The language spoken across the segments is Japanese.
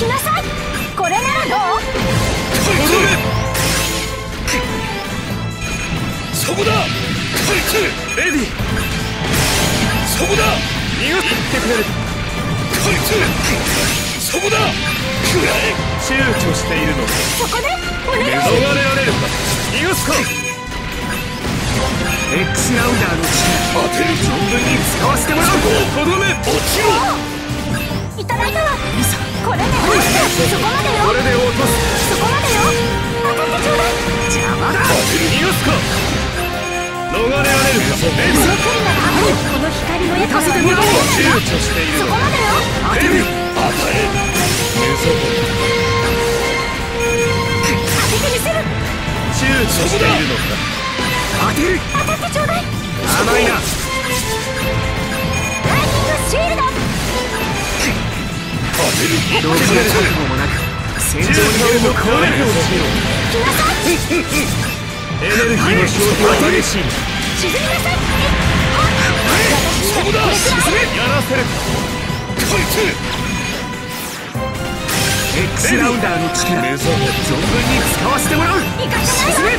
きなさい。これならどう？そこだ。こいつ。レディそこだ。逃がってくれこいつ。そこだ。くらえ。躊躇しているのそこで？お願い逃れられるか。逃がすか。X ラウンダーの力当て存分に使わせてもらう。とどめ。落ちろ。いただいたわ。そこまでよ。これで落とす。そこまでよ。当たってちょうだい。邪魔。だ逃がすか。逃れられるか。レディそっくりならこの光の行かせてもらおう躊躇しているのかそこまでよ。当てる与え目覚当ててみせる。躊躇しているのか。当てる当たってちょうだい当てるどうする覚悟もなく戦場に出ると攻撃をしようエネルギーの消費は激しい沈みなさいそこだ沈めやらせるこいつ X ラウンダーの力存分に使わせてもらう行かせない沈め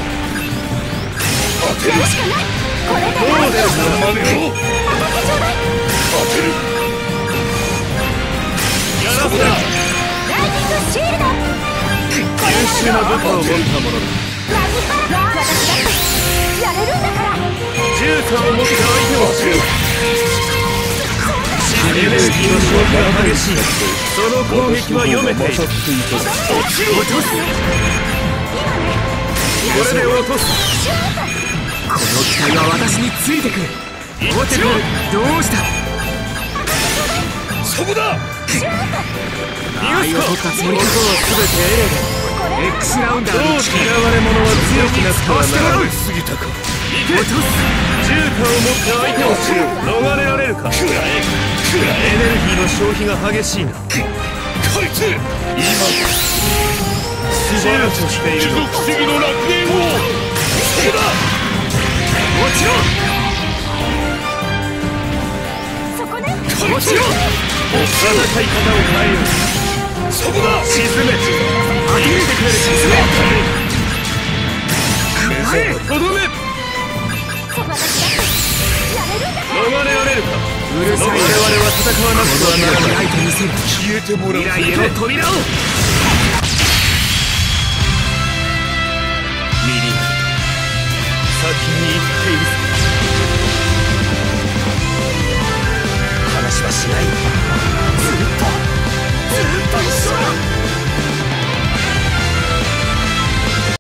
当てるやるしかないこれでどう出るか優秀な部下を持った者だラギパラ私だやれるんだから銃火を持った相手をエネルギーの消費が激しいその攻撃は読めている勝っていた落とすこれで落とすこの機体は私についてくる。落ちろどうした？そこだ！逃がすか取ったつもりだ全てエレで X ラウンダーの力嫌われ者は強くなってはならない過ぎたか落とす銃火を持った相手を知る逃れられるかエネルギーの消費が激しいなこいつ今躊躇しているの奇跡の楽園をそこだ落ちろそこでこいつ落ちろ戦い方を変えようそこだ沈め当ててくれる沈め目はい覚とどめ逃れられるかうるさい我々は戦わなくてはならない開いてみせる消えてもらう未来への扉をミリア先に行っている話はしない